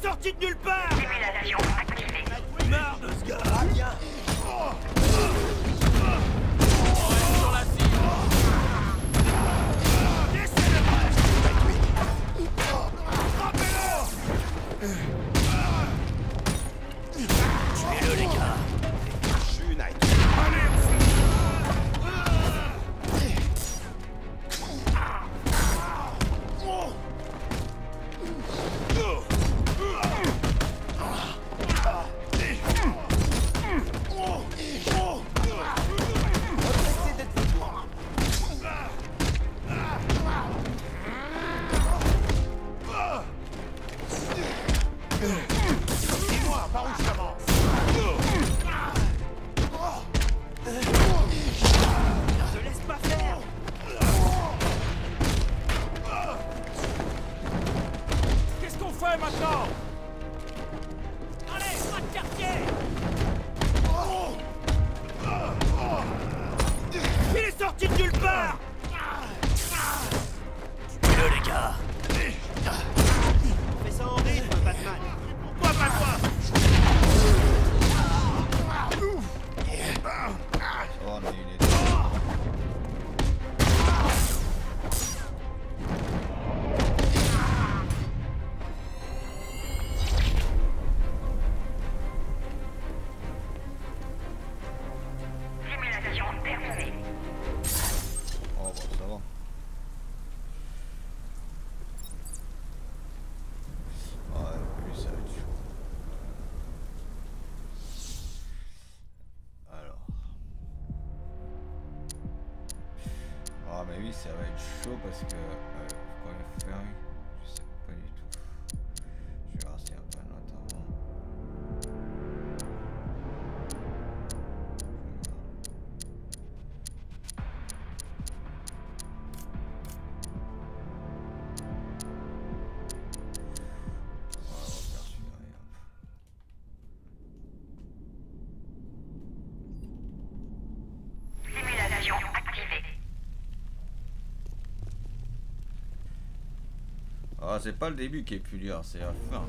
est sorti de nulle part. Simulation activée. Marre de ce gars. Ah bien. Oh Tuez-le, les gars. chaud parce que Ah, c'est pas le début qui est plus dur, c'est la fin.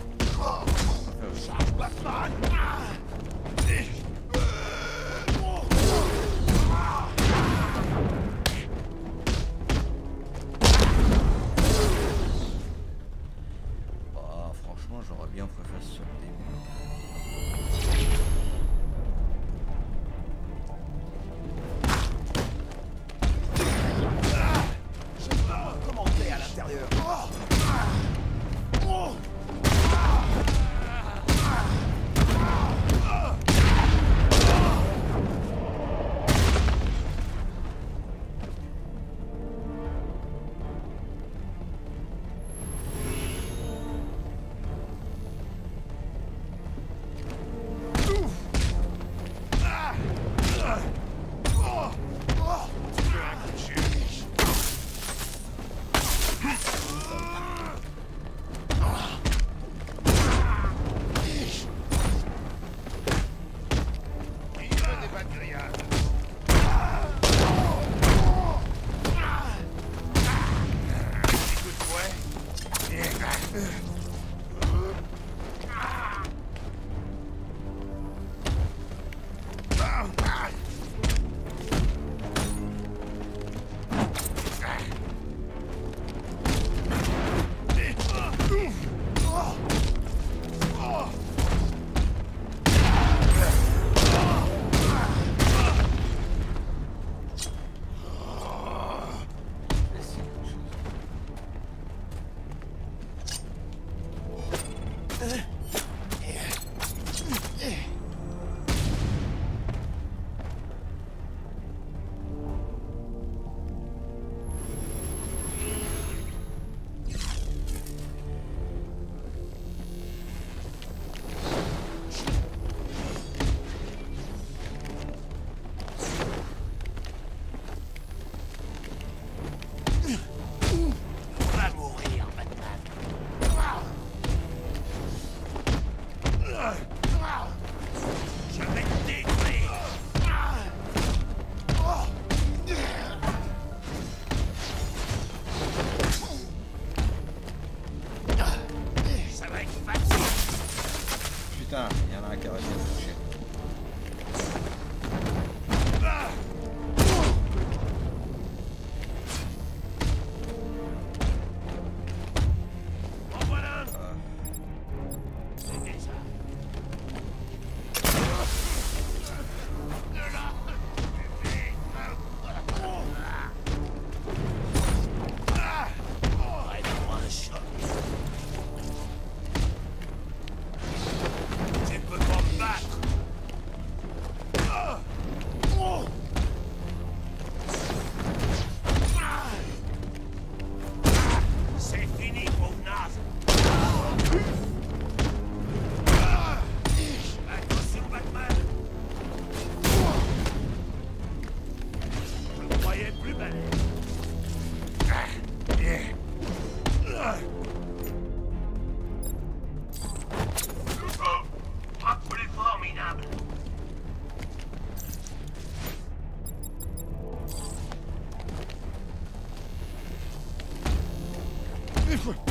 Templar!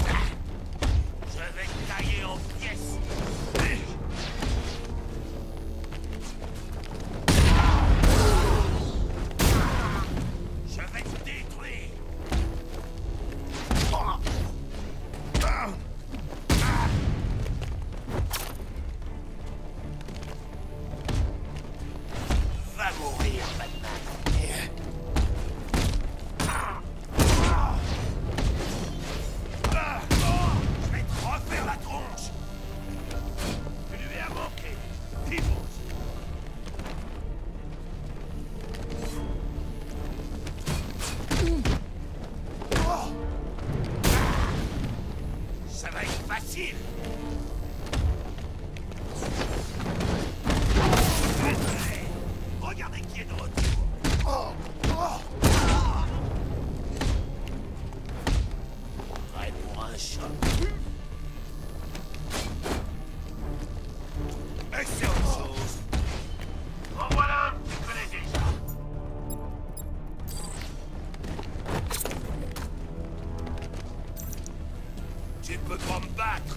peux pas me battre.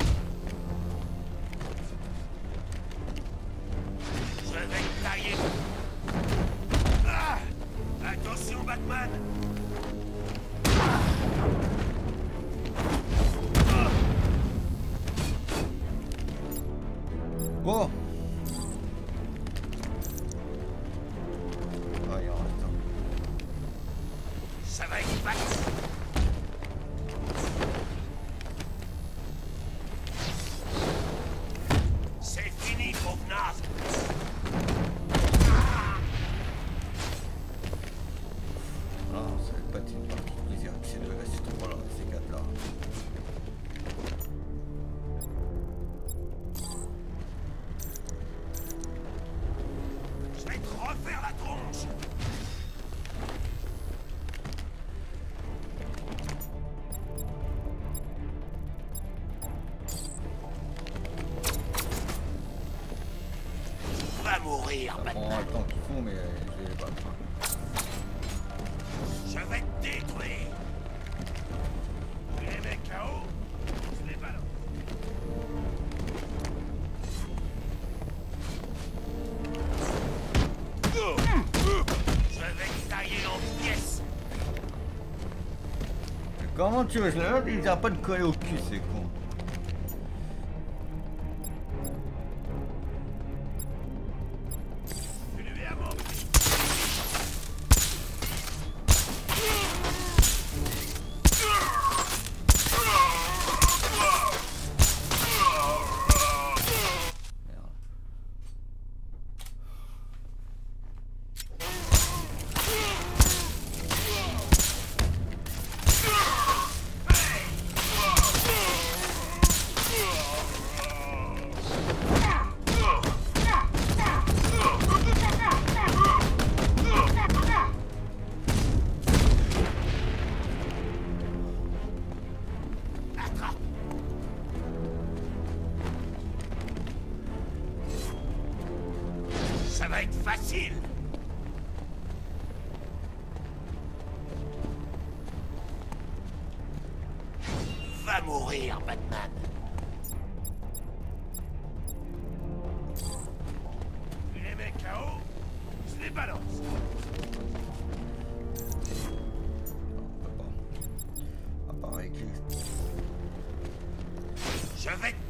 Je vais te tailler. Ah, attention, Batman. Ah. Bon, Euh, je vais. Je vais te détruire Les mecs là-haut, je les balance. Je vais te tailler en pièces Comment tu veux, je l'ai même, il vient pas de coller au cul, c'est con.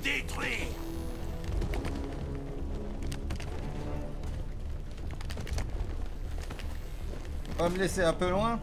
détruire On va me laisser un peu loin.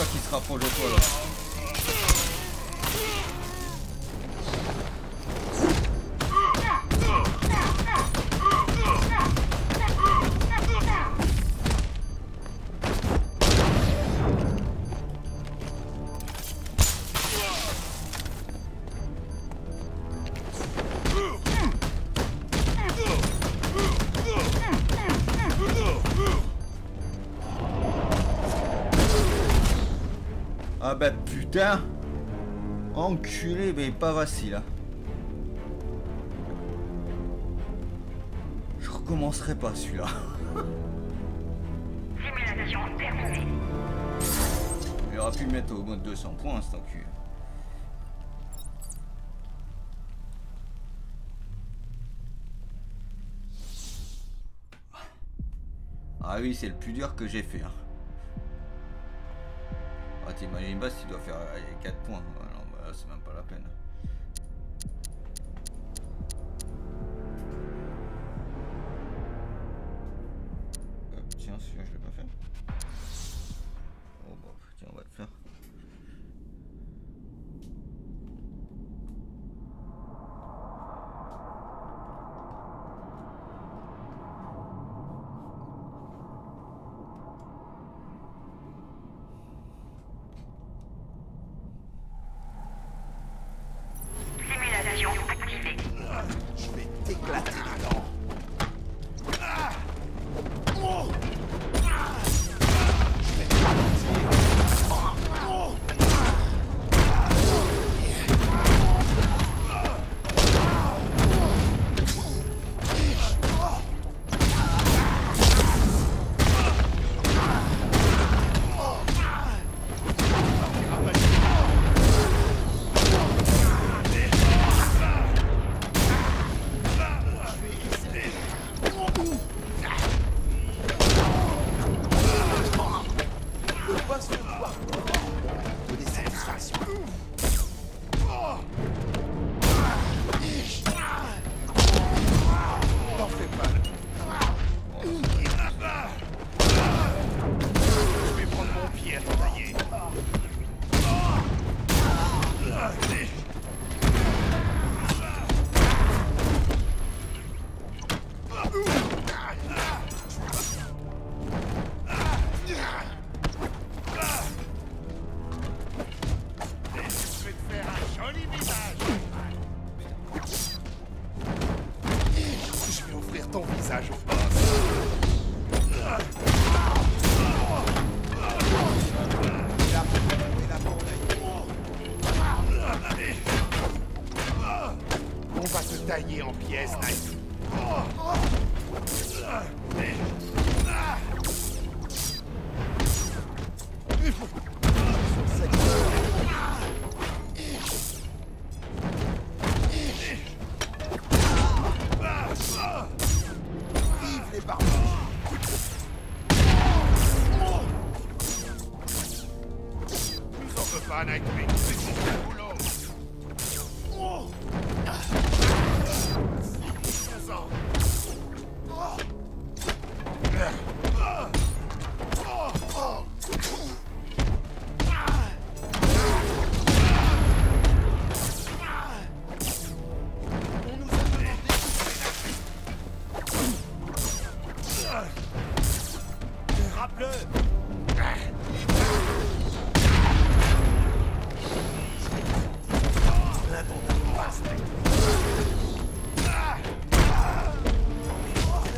qui se rapproche hein. de toi là. Putain Enculé, mais pas facile. hein. Je recommencerai pas celui-là. Simulation terminée. Il aurait pu mettre au moins de 200 points, cet enculé. Ah oui, c'est le plus dur que j'ai fait. hein. T'imagines pas si tu dois faire 4 points. Ah bah c'est même pas la peine. Tiens, celui-là, je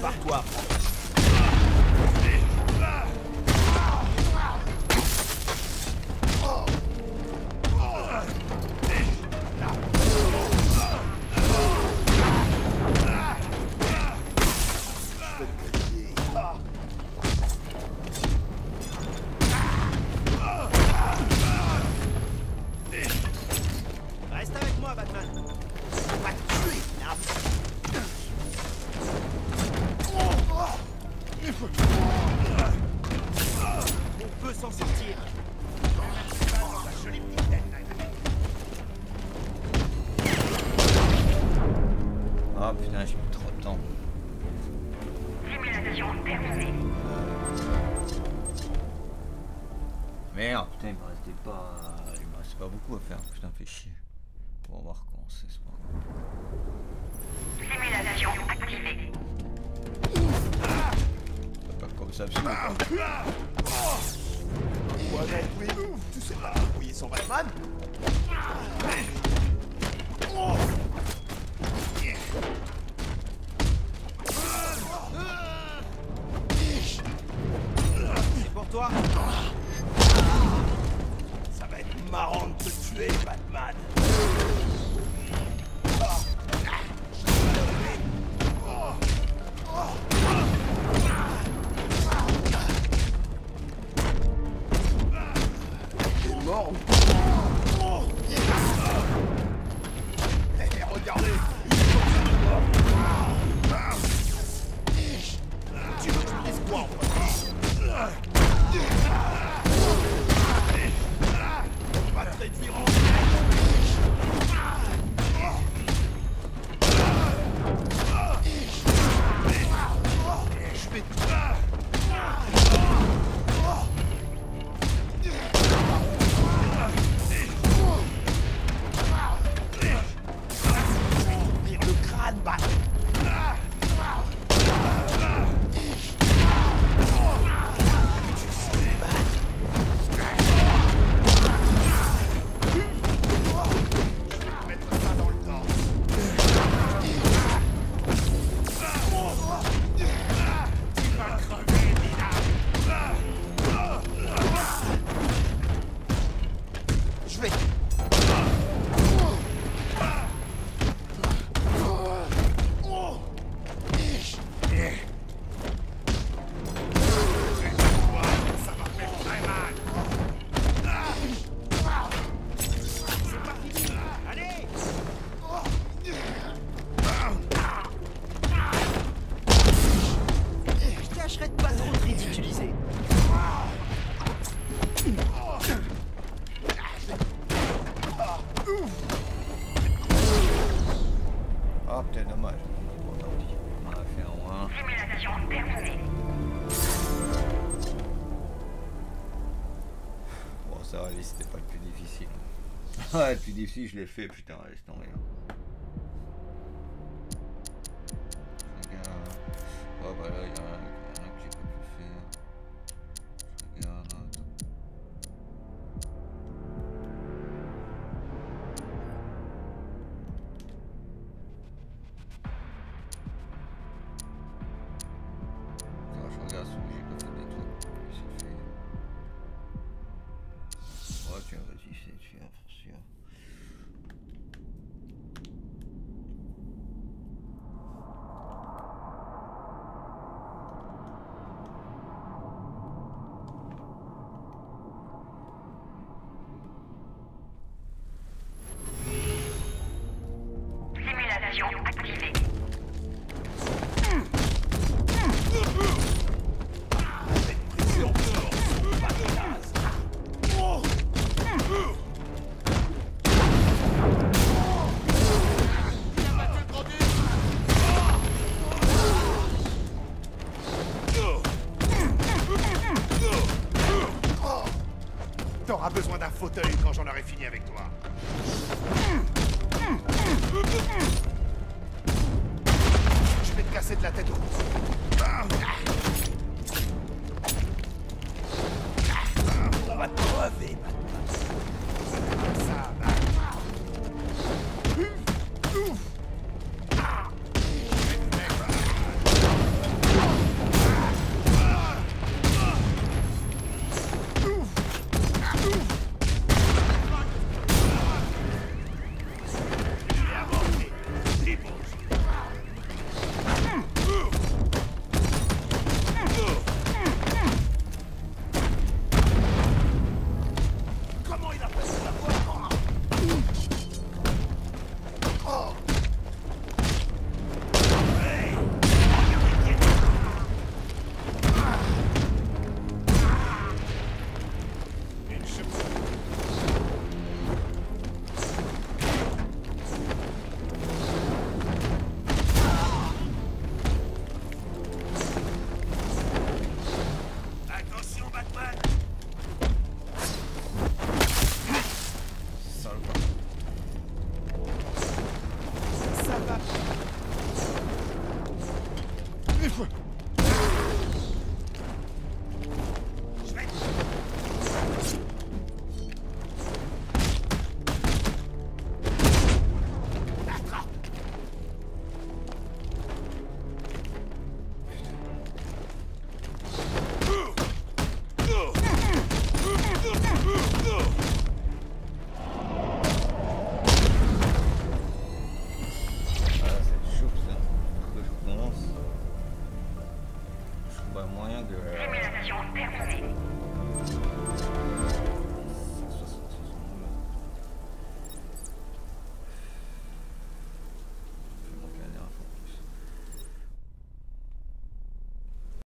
Par-toi putain, j'ai mis trop de temps. Simulation terminée. Merde, putain, il me restait pas. Il me restait pas beaucoup à faire. Putain, fait chier. On va voir comment c'est ce moment. Simulation activée. Pas comme ça, absolument pas. Quoi, Nightwing Tu sais pas débrouiller sans Batman C'est ça, c'était pas le plus difficile. Ah, le plus difficile, je l'ai fait, putain, laisse tomber. quand j'en aurai fini avec toi. Je vais te casser de la tête au